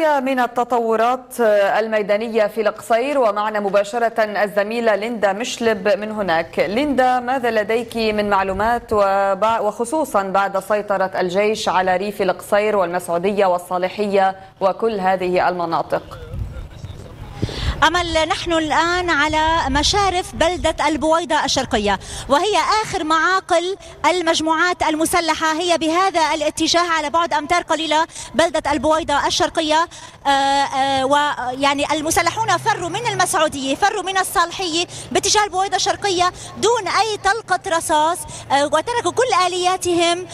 من التطورات الميدانية في القصير ومعنا مباشرة الزميلة ليندا مشلب من هناك. ليندا ماذا لديك من معلومات؟ وخصوصا بعد سيطرة الجيش على ريف القصير والمسعودية والصالحية وكل هذه المناطق. أمل نحن الآن على مشارف بلدة البويضة الشرقية وهي آخر معاقل المجموعات المسلحة. هي بهذا الاتجاه على بعد أمتار قليلة بلدة البويضة الشرقية. آه، آه، ويعني المسلحون فروا من المسعودية فروا من الصالحية باتجاه البويضة الشرقية دون أي طلقة رصاص. آه، وتركوا كل آلياتهم.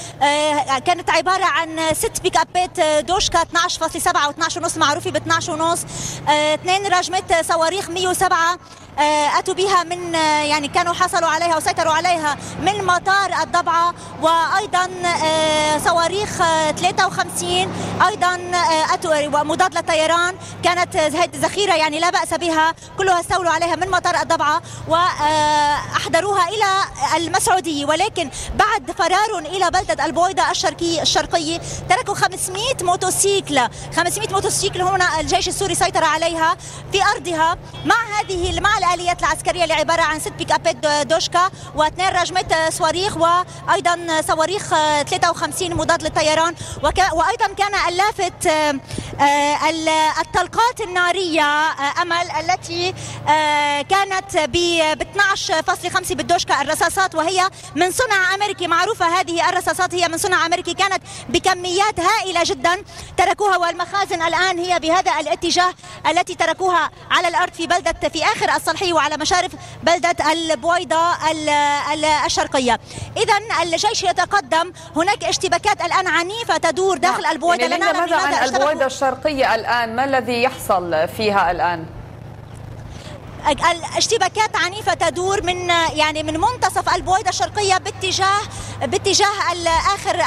كانت عبارة عن ست بيك أبات دوشكا 12.7 و 12.5 معروفة ب 12.5 اثنين راجمات صواريخ 107 آه، أتوا بها من آه، يعني كانوا حصلوا عليها وسيطروا عليها من مطار الضبعة وأيضا آه، صواريخ 53 أيضا أتوا ومضاد للطيران كانت ذخيرة يعني لا بأس بها. كلها استولوا عليها من مطار الضبعة واحضروها إلى المسعوديه ولكن بعد فرار إلى بلدة البويضة الشرقيه الشرقيه تركوا 500 موتوسيكل. 500 موتوسيكل هنا الجيش السوري سيطر عليها في أرضها. مع هذه مع الآليات العسكرية اللي عبارة عن ست بيك أبات دوشكا واثنين رجمات صواريخ وأيضا صواريخ 53 مضاد للطيران. وأيضا كان اللافت آه، آه، الطلقات النارية آه، أمل التي كانت ب 12.5 بالدوشكا الرصاصات وهي من صنع أمريكي معروفة هذه الرصاصات هي من صنع أمريكي كانت بكميات هائلة جدا تركوها والمخازن الآن هي بهذا الاتجاه التي تركوها على الأرض في بلدة في آخر الصلحي وعلى مشارف بلدة البويضة الشرقية. إذا الجيش يتقدم. هناك اشتباكات الآن عنيفة تدور داخل نعم. البويضة. يعني لا ماذا عن البويضة الشرقية؟ الآن ما الذي يحصل فيها الآن؟ الاشتباكات عنيفة تدور من يعني من منتصف البويضة الشرقية باتجاه باتجاه آخر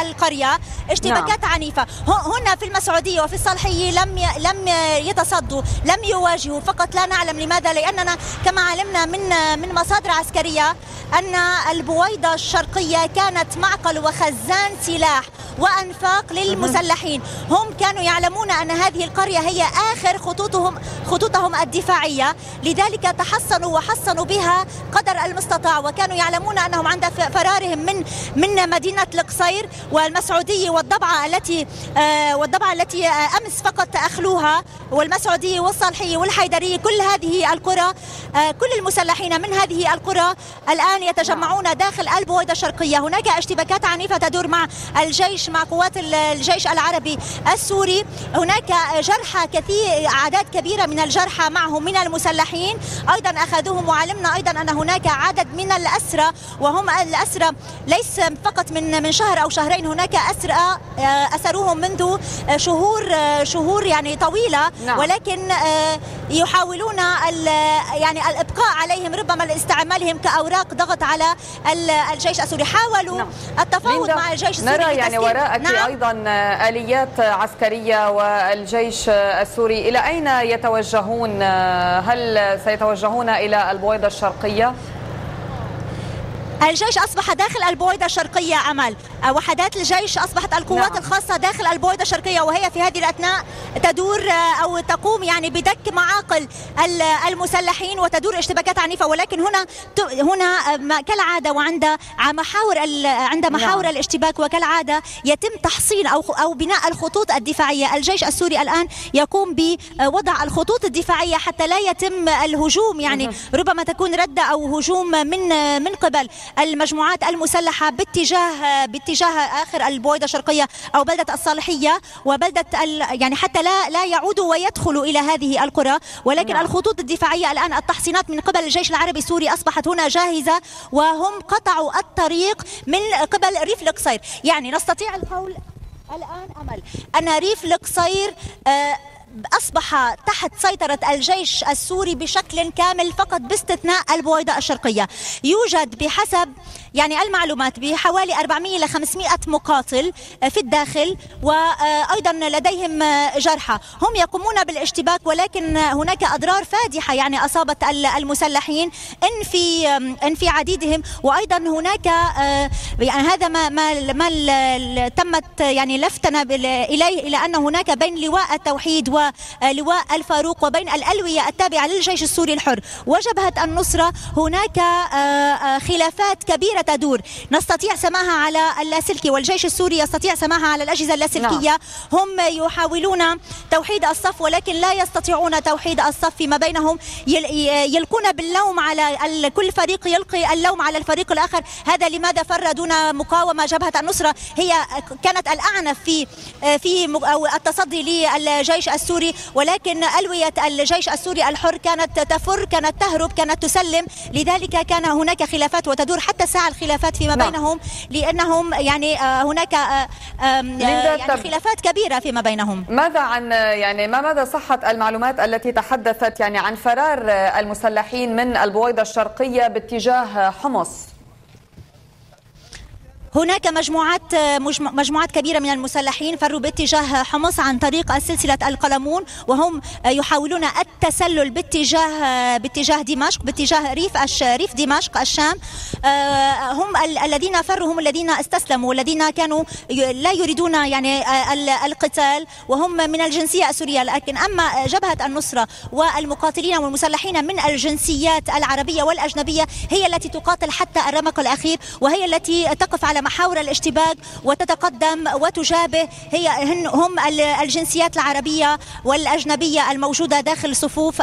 القرية. اشتباكات نعم. عنيفة. هنا في المسعودية وفي الصالحية لم لم يتصدوا لم يواجهوا. فقط لا نعلم لماذا لأننا كما علمنا من من مصادر عسكرية أن البويضة الشرقية كانت معقل وخزان سلاح وأنفاق للمسلحين. هم كانوا يعلمون أن هذه القرية هي آخر خطوطهم خطوطهم الدفاعية. لذلك تحصنوا وحصنوا بها قدر المستطاع وكانوا يعلمون أنهم عند فرارهم من من مدينة القصير والمسعوديه والضبعة التي آه، والضبعة التي آه، أمس فقط أخلوها والمسعوديه والصالحيه والحيدريه كل هذه القرى آه، كل المسلحين من هذه القرى الآن يتجمعون داخل البويضه الشرقية. هناك اشتباكات عنيفة تدور مع الجيش مع قوات الجيش العربي السوري. هناك جرحى كثير أعداد كبيرة من الجرحى معهم من المسلحين. أيضا اخذوهم وعلمنا أيضا أن هناك عدد من الأسرى وهم الأسرى ليس فقط من من شهر أو شهرين هناك أسرى آه، اسروهم منذ شهور آه، شهور يعني طويلة نعم. ولكن آه، يحاولون يعني الإبقاء عليهم ربما لاستعمالهم كأوراق ضغط على الجيش السوري حاولوا نعم. التفاوض مع الجيش السوري نرى يعني وراءك نعم. أيضا آليات عسكرية والجيش السوري إلى أين يتوجهون هل سيتوجهون إلى البويضة الشرقية. الجيش أصبح داخل البويضة الشرقية عمل وحدات الجيش أصبحت القوات نعم. الخاصة داخل البويضة الشرقية وهي في هذه الأثناء تدور أو تقوم يعني بدك معاقل المسلحين وتدور اشتباكات عنيفة. ولكن هنا هنا كالعادة وعند محاور عند محاور نعم. الاشتباك وكالعادة يتم تحصين أو أو بناء الخطوط الدفاعية. الجيش السوري الآن يقوم بوضع الخطوط الدفاعية حتى لا يتم الهجوم. يعني ربما تكون ردة أو هجوم من من قبل. المجموعات المسلحة باتجاه باتجاه آخر البويضة الشرقية أو بلدة الصالحية وبلدة يعني حتى لا لا يعودوا ويدخلوا إلى هذه القرى ولكن نعم. الخطوط الدفاعية الآن التحصينات من قبل الجيش العربي السوري أصبحت هنا جاهزة وهم قطعوا الطريق من قبل ريف القصير يعني نستطيع القول الآن أمل أن ريف القصير آه أصبح تحت سيطرة الجيش السوري بشكل كامل فقط باستثناء البويضة الشرقية. يوجد بحسب يعني المعلومات بحوالي 400 إلى 500 مقاتل في الداخل وأيضا لديهم جرحى. هم يقومون بالاشتباك ولكن هناك أضرار فادحة يعني أصابت المسلحين إن في إن في عديدهم. وأيضا هناك يعني هذا ما ما ما تمت يعني لفتنا إليه إلى أن هناك بين لواء التوحيد ولواء الفاروق وبين الألوية التابعة للجيش السوري الحر. وجبهة النصرة هناك خلافات كبيرة تدور. نستطيع سماعها على اللاسلكي والجيش السوري يستطيع سماعها على الأجهزة اللاسلكية. نعم. هم يحاولون توحيد الصف ولكن لا يستطيعون توحيد الصف فيما بينهم. يلقون باللوم على كل فريق يلقي اللوم على الفريق الآخر. هذا لماذا فر دون مقاومة جبهة النصرة؟ هي كانت الأعنف في في التصدي للجيش السوري ولكن ألوية الجيش السوري الحر كانت تفر كانت تهرب كانت تسلم. لذلك كان هناك خلافات وتدور حتى ساعة الخلافات فيما نعم. بينهم لأنهم يعني هناك يعني خلافات كبيرة فيما بينهم. ماذا عن يعني ما مدى صحة المعلومات التي تحدثت يعني عن فرار المسلحين من البويضة الشرقية باتجاه حمص؟ هناك مجموعات مجموعات كبيرة من المسلحين فروا باتجاه حمص عن طريق سلسلة القلمون وهم يحاولون التسلل باتجاه باتجاه دمشق باتجاه ريف ريف دمشق الشام. هم الذين فروا هم الذين استسلموا والذين كانوا لا يريدون يعني القتال وهم من الجنسية السورية. لكن أما جبهة النصرة والمقاتلين والمسلحين من الجنسيات العربية والأجنبية هي التي تقاتل حتى الرمق الأخير وهي التي تقف على محاور الاشتباك وتتقدم وتجابه. هي هم الجنسيات العربية والأجنبية الموجودة داخل صفوف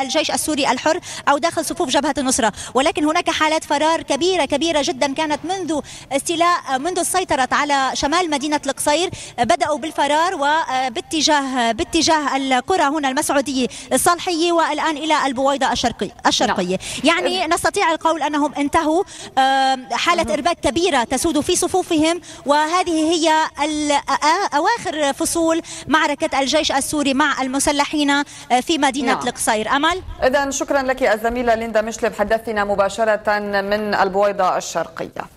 الجيش السوري الحر أو داخل صفوف جبهة النصرة ولكن هناك حالات فرار كبيرة كبيرة جدا كانت منذ استيلاء منذ السيطرة على شمال مدينة القصير. بدأوا بالفرار وباتجاه باتجاه القرى هنا المسعودية الصالحية والآن إلى البويضة الشرقية الشرقية. نعم. يعني نستطيع القول أنهم انتهوا. حالة إرباك كبيرة تسود في صفوفهم وهذه هي أواخر فصول معركة الجيش السوري مع المسلحين في مدينة نعم. القصير. أمل؟ إذا شكرا لك الزميلة ليندا مشلب حدثنا مباشرة من البويضة الشرقية.